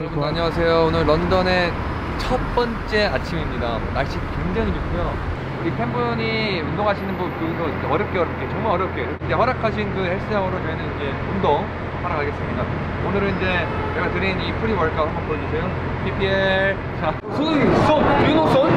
여러분 안녕하세요. 오늘 런던의 첫 번째 아침입니다. 날씨 굉장히 좋고요. 우리 팬분이 운동하시는 분 그거 어렵게 어렵게 정말 어렵게 이제 허락하신 그 헬스장으로 저희는 이제 운동 하러 가겠습니다. 오늘은 이제 제가 드린 이 pre-workout 한번 보여주세요. PPL 자 손, 손, 윤호 손.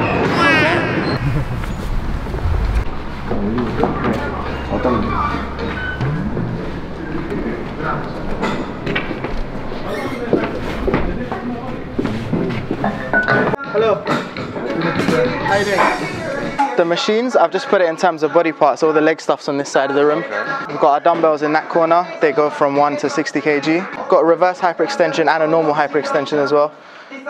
The machines, I've just put it in terms of body parts. All the leg stuff's on this side of the room. We've got our dumbbells in that corner. They go from 1 to 60 kg. Got a reverse hyperextension and a normal hyperextension as well.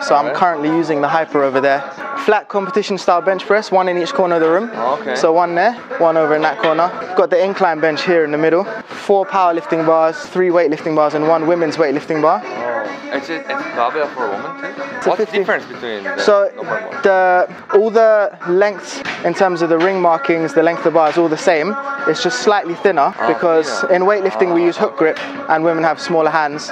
So I'm currently using the hyper over there. Flat competition style bench press, one in each corner of the room. Okay. So one there, one over in that corner. Got the incline bench here in the middle. Four powerlifting bars, three weightlifting bars, and one women's weightlifting bar. Oh, is it it's barbell for a woman too? a What's the difference between the So the all the lengths in terms of the ring markings, the length of the bar is all the same. It's just slightly thinner Oh, because thinner. in weightlifting we use hook grip and women have smaller hands.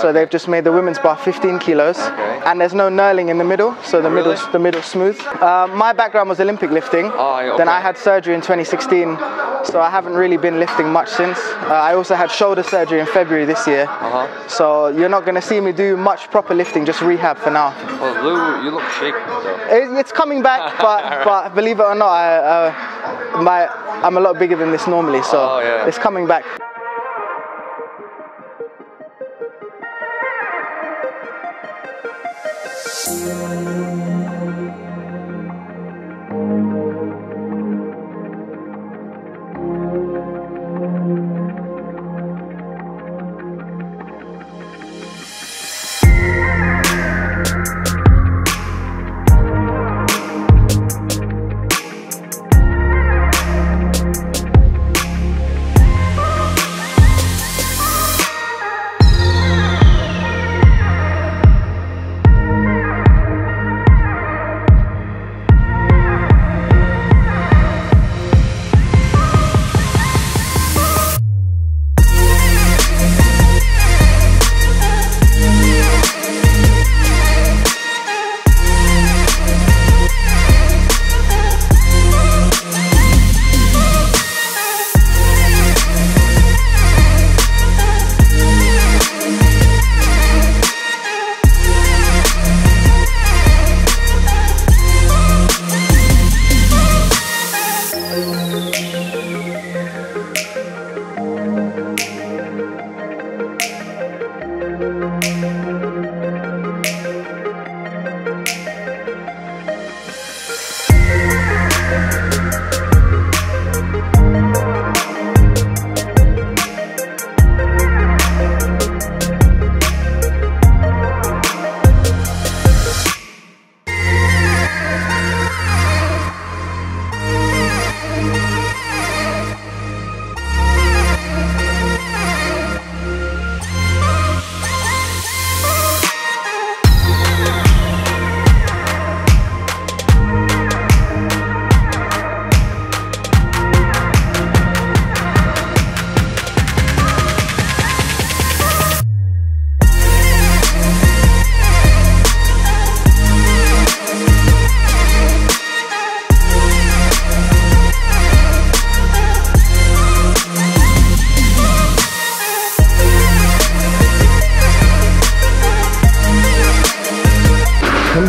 So they've just made the women's bar 15 kilos, Okay. and there's no knurling in the middle, so the Really? middle's the middle's smooth. Uh, my background was Olympic lifting. Oh, yeah, Then. I had surgery in 2016, so I haven't really been lifting much since. Uh, I also had shoulder surgery in February this year. Uh-huh. So you're not going to see me do much proper lifting, just rehab for now. Well, Lou, you look shaky. So. It, it's coming back, but but believe it or not, I, uh, my I'm a lot bigger than this normally, so Oh, yeah. it's coming back.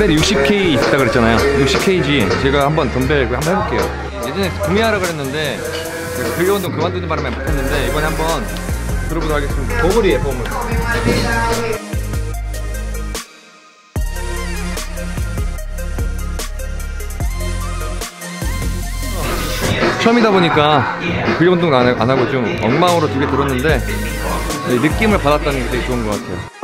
덤벨이 60K 있다 그랬잖아요. 60kg. 제가 한번 덤벨 그거 한번 해볼게요. 예전에 구매하라 그랬는데 그 근력 운동 그만두는 바람에 못했는데 이번에 한번 들어보도록 하겠습니다. 버블이에요, 버블. 처음이다 보니까 근력 운동 안, 하- 안 하고 좀 엉망으로 두 개 들었는데 이 느낌을 받았다는 게 되게 좋은 것 같아요.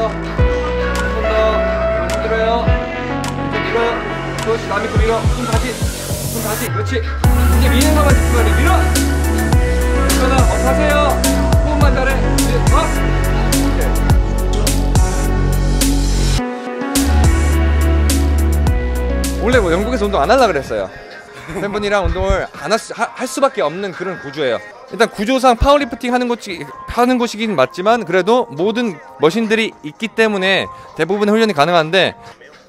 더. 한 번 더. 많이 들어요. 이렇게 밀어요. 그렇지. 남의 거 밀어. 손 다시. 손 다시. 그렇지. 이제 미는 것만 집중하래. 밀어. 그러나 up 하세요. 호흡만 잘해. 이제 up. 원래 뭐 영국에서 운동 안 하려고 그랬어요 팬분이랑 운동을 안 할 수밖에 없는 그런 구조예요 일단 구조상 파워리프팅 하는 곳이 하는 곳이긴 맞지만 그래도 모든 machine들이 있기 때문에 대부분의 훈련이 가능한데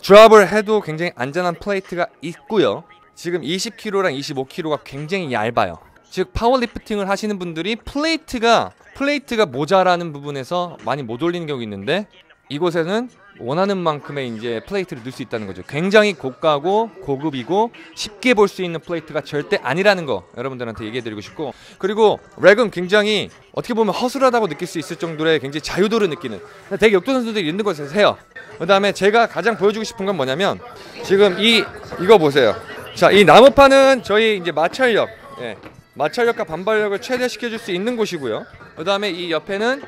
drop을 해도 굉장히 안전한 플레이트가 있고요. 지금 20kg랑 25kg가 굉장히 얇아요. 즉 powerlifting을 하시는 분들이 플레이트가 플레이트가 모자라는 부분에서 많이 못 올리는 경우가 있는데 이곳에는 원하는 만큼의 이제 플레이트를 넣을 수 있다는 거죠. 굉장히 고가고 고급이고 쉽게 볼 수 있는 플레이트가 절대 아니라는 거 여러분들한테 얘기해드리고 싶고 그리고 rack은 굉장히 어떻게 보면 허술하다고 느낄 수 있을 정도의 굉장히 자유도를 느끼는 되게 역도 선수들이 있는 곳에서 해요. 그 다음에 제가 가장 보여주고 싶은 건 뭐냐면 지금 이 이거 보세요. 자, 이 나무판은 저희 이제 마찰력, 예, 마찰력과 반발력을 최대시켜줄 수 있는 곳이고요. 그 다음에 이 옆에는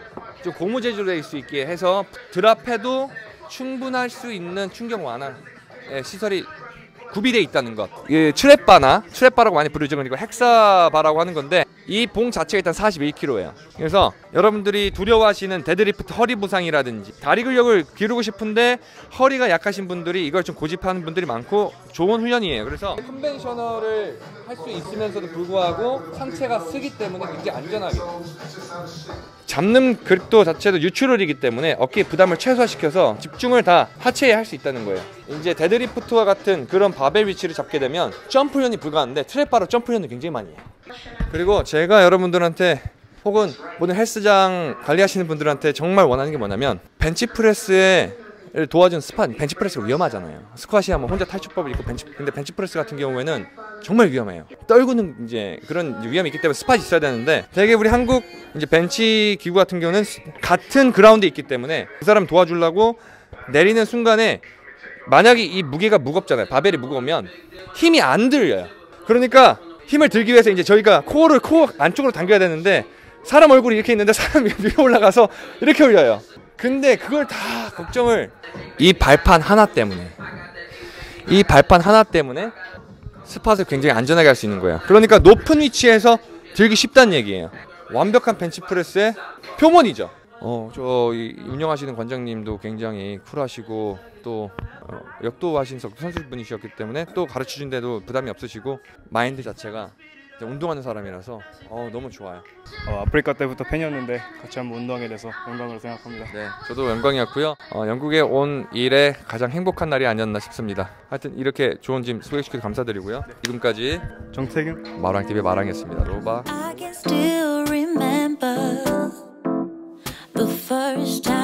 좀 고무 재질로 될 수 있게 해서 drop해도 충분할 수 있는 충격 완화 예, 시설이 구비되어 있다는 것. 이 트랩바나 트랩바라고 많이 부르죠. 그리고 hexa bar라고 하는 건데 이 봉 자체가 일단 41kg예요. 그래서 여러분들이 두려워하시는 데드리프트 허리 부상이라든지 다리 근력을 기르고 싶은데 허리가 약하신 분들이 이걸 좀 고집하는 분들이 많고 좋은 훈련이에요. 그래서 conventional을 할 수 있으면서도 불구하고 상체가 쓰기 때문에 굉장히 안전하게 잡는 그립도 자체도 유출을이기 때문에 어깨 부담을 최소화시켜서 집중을 다 하체에 할 수 있다는 거예요. 이제 deadlift와 같은 그런 바벨 위치를 잡게 되면 점프 훈련이 불가한데 trap bar로 점프 훈련을 굉장히 많이 해요. 그리고 제가 여러분들한테 혹은 모든 헬스장 관리하시는 분들한테 정말 원하는 게 뭐냐면 bench press에 를 도와준 spot 벤치프레스가 위험하잖아요. 스쿼트야 뭐 혼자 탈출법이 있고 벤치 근데 벤치프레스 같은 경우에는 정말 위험해요. 떨구는 이제 그런 위험이 있기 때문에 spot이 있어야 되는데 되게 우리 한국 이제 벤치 기구 같은 경우는 스- 같은 그라운드에 있기 때문에 그 사람 도와주려고 내리는 순간에 만약에 이 무게가 무겁잖아요. 바벨이 무거우면 힘이 안 들려요. 그러니까 힘을 들기 위해서 이제 저희가 코어를 코어 안쪽으로 당겨야 되는데 사람 얼굴이 이렇게 있는데 사람이 위에 올라가서 이렇게 올려요. 근데 그걸 다 걱정을 이 발판 하나 때문에 이 발판 하나 때문에 스팟을 굉장히 안전하게 할 수 있는 거예요. 그러니까 높은 위치에서 들기 쉽다는 얘기예요. 완벽한 벤치프레스의 표본이죠. 어, 저 이- 운영하시는 관장님도 굉장히 쿨하시고 또 어, 역도하신 석- 선수분이셨기 때문에 또 가르쳐 준 데도 부담이 없으시고 마인드 자체가 운동하는 사람이라서 어, 너무 좋아요. 어, 아프리카 때부터 팬이었는데 같이 한번 운동하게 돼서 영광으로 생각합니다. 네, 저도 영광이었고요. 어, 영국에 온 일에 가장 행복한 날이 아니었나 싶습니다. 하여튼 이렇게 좋은 짐 소개시켜서 감사드리고요. 지금까지 정태균 마랑TV의 마랑이었습니다. 로바. I can still first time.